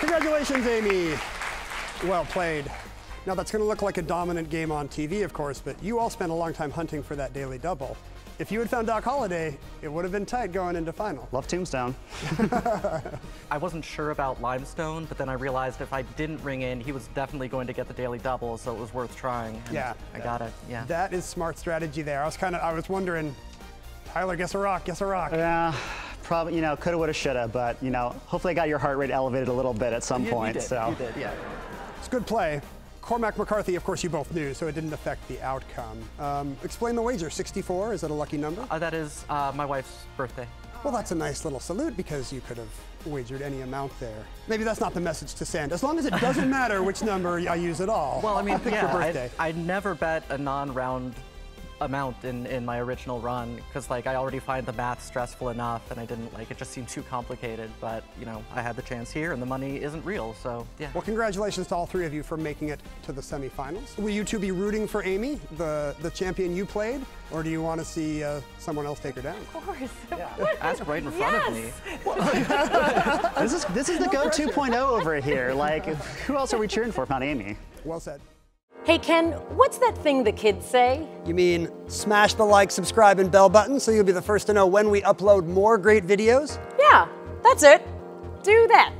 Congratulations, Amy. Well played. Now that's going to look like a dominant game on TV, of course, but you all spent a long time hunting for that daily double. If you had found Doc Holliday, it would have been tight going into final. Love Tombstone. I wasn't sure about Limestone, but then I realized if I didn't ring in, he was definitely going to get the daily double, so it was worth trying. and Yeah. I got it. Yeah. That is smart strategy there. I was kind of, I was wondering, Tyler, guess a rock, guess a rock. Yeah, probably, you know, coulda, woulda, shoulda, but, you know, hopefully I got your heart rate elevated a little bit at some You- you point. did, so. You did. Yeah. It's good play. Cormac McCarthy, of course, you both knew, so it didn't affect the outcome. Um, explain the wager. 64, is that a lucky number? Uh, that is uh, my wife's birthday. Well, that's a nice little salute because you could have wagered any amount there. Maybe that's not the message to send. As long as it doesn't matter which number I use at all. Well, I mean, I'll pick yeah, your birthday. I, I never bet a non-round amount in, in my original run because like I already find the math stressful enough and I didn't like it just seemed too complicated but you know I had the chance here and the money isn't real so yeah Well, congratulations to all three of you for making it to the semifinals. Will you two be rooting for Amy, the, the champion you played, or do you want to see uh, someone else take her down? Of course. ask right in front of me This is this is the Go 2.0 over here. Like, who else are we cheering for if not Amy? Well said. Hey, Ken, what's that thing the kids say? You mean smash the like, subscribe, and bell button so you'll be the first to know when we upload more great videos? Yeah, that's it. Do that.